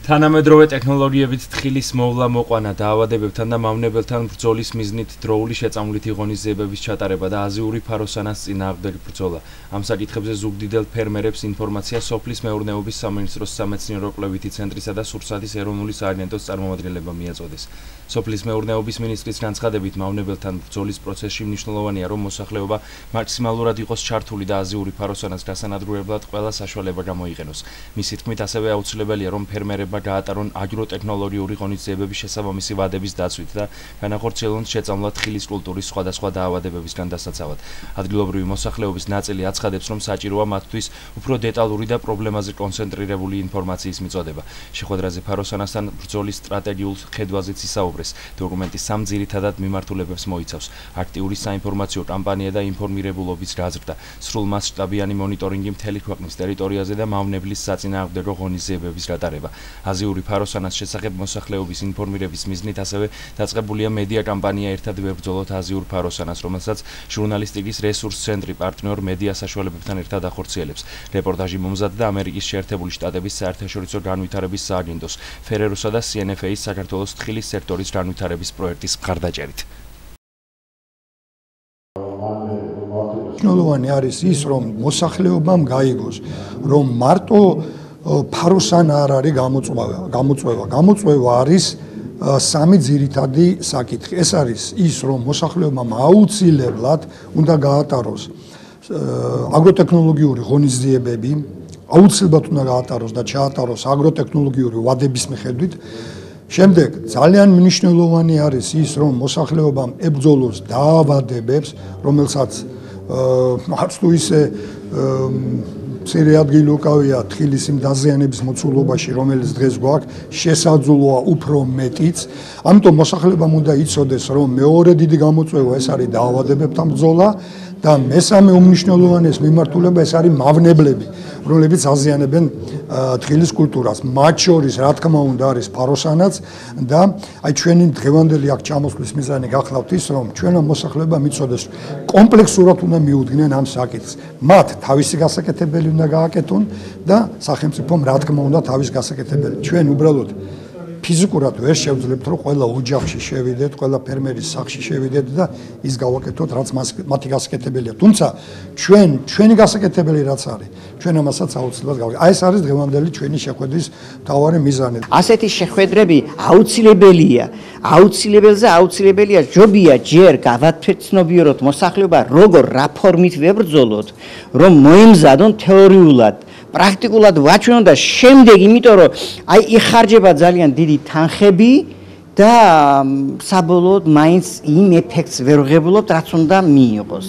თანამედროვე ტექნოლოგიებით თხილის მოვლა მოყვანა დაავადებებთან და მავნებელთან ბრძოლის მიზნით დროული შეწამლითი ღონისძიებების ჩატარება და აზიური ფაროსანას წინააღმდეგ ბრძოლა. ამ საკითხებზე ზუგდიდელ ფერმერებს ინფორმაცია სოფლის მეურნეობის სამინისტროს სამეცნიერო კვლევითი ცენტრისა და სურსათის ეროვნული სააგენტოს წარმომადგენლებმა მიაწოდეს. სოფლის მეურნეობის მინისტრის განცხადებით მავნებელთან ბრძოლის პროცესში მნიშვნელოვანია რომ მოსახლეობა მაქსიმალურად იყოს ჩართული და აზიური ფაროსანას გასანადგურებლად ყველა საშუალება გამოიყენოს. მისი თქმით ასევე აუცილებელია რომ ფერმერებმა გაატარონ აგროტექნოლოგიური ღონისძიებების შესაბამისი ვადების დაცვით და განახორციელონ შეწამლა თხილის კულტურის სხვადასხვა დაავადებებისგან დასაცავად. ადგილობრივი მოსახლეობის ნაწილი აცხადებს რომ საჭიროა მათთვის უფრო დეტალური და პრობლემაზე კონცენტრირებული ინფორმაციის მიწოდება. შეხვედრაზე ფაროსანასთან ბრძოლის სტრატეგიულ ხედვაზეც ისაუბრა გაუგრეს. დოკუმენტი სამ ძირითადად მიმართულებებს მოიცავს: აქტიური საინფორმაციო კამპანია და ინფორმირებულობის გაზრდა, სრულ მასშტაბიანი მონიტორინგი მთელი ქვეყნის ტერიტორიაზე და მავნებლის საწინააღმდეგო ღონისძიებების გატარება. აზიური ფაროსანას შესახებ მოსახლეობის ინფორმირების მიზნით ასევე დაწყებულია მედია კამპანია ერთად ვებრძოლოთ აზიურ ფაროსანას, რომელსაც ჟურნალისტიკის რესურს ცენტრი პარტნიორ მედია საშუალებებთან ერთად ახორციელებს. რეპორტაჟი მომზადდა ამერიკის შეერთებული შტატების საერთაშორისო განვითარების სააგენტოს, ფერეროსა და CNFA-ის საქართველოს თხილის სექტორის განვითარების პროექტის მხარდაჭერით. ნოლოვანი არის ის, რომ მოსახლეობამ გაიგოს, რომ მარტო ფაროსან არ არის გამოწვევა, გამოწვევა, გამოწვევა არის სამი ძირითადი საკითხი. ეს არის ის, რომ მოსახლეობამ აუცილებლად უნდა გაატაროს აგროტექნოლოგიური ღონისძიებები, აუცილებლად უნდა გაატაროს და ჩაატაროს აგროტექნოლოგიური ვადების მიხედვით შემდეგ ძალიან მნიშვნელოვანი არის ის რომ მოსახლეობამ ებრძოლოს დაავადებებს რომელსაც არც თუ ისე ცირე ადგილი უკავია თხილის იმ დაზიანების მოცულობაში რომელიც დღეს გვაქვს შესაძლოა უფრო მეტიც. ამიტომ მოსახლეობამ უნდა იცოდეს რომ მეორე დიდი გამოწვევა ეს არის დაავადებებთან ბრძოლა და მესამე უმნიშვნელოვანეს მიმართულება ეს არის მავნებლები რომლებიც აზიანებენ თხილის კულტურას. მათ შორის რა თქმა უნდა არის ფაროსანაც და აი ჩვენი დღევანდელი აქ ჩამოსვლის მიზანი გახლავთ ის რომ ჩვენო მოსახლეობა მიწოდეს. კომპლექსურად უნდა მიუდგნენ ამ საკითხს. მათ თავისი გასაკეთებელი უნდა გააკეთონ და სახელმწიფომ რა თქმა უნდა თავის გასაკეთებელი. ჩვენ უბრალოდ ფიზიკურად ვერ შევძლებთ რომ ყველა ოჯახში შევიდეთ, ყველა ფერმერის სახლში შევიდეთ და ის გავაკეთოთ რაც მათი გასაკეთებელია. თუმცა ჩვენ ჩვენი გასაკეთებელი რაც არის, ჩვენ ამასაც აუცილებლად გავაკეთებთ. აი ეს არის დღევანდელი ჩვენი შეხვედრის თავარი მიზანი. ასეთი შეხვედრები აუცილებელია. აუცილებელზე აუცილებელია ჯობია ჯერ გავათფეცნობიეროთ მოსახლეობა როგორ რა ფორმით ვებრძოლოთ, რომ მოემზადონ თეორიულად პრაქტიკულად ვაჩვენო და შემდეგ იმიტომ რომ აი იხარჯება ძალიან დიდი თანხები და საბოლოოდ მაინც იმ ეფექტს ვერ ვღებულობთ რაც უნდა მიიღოს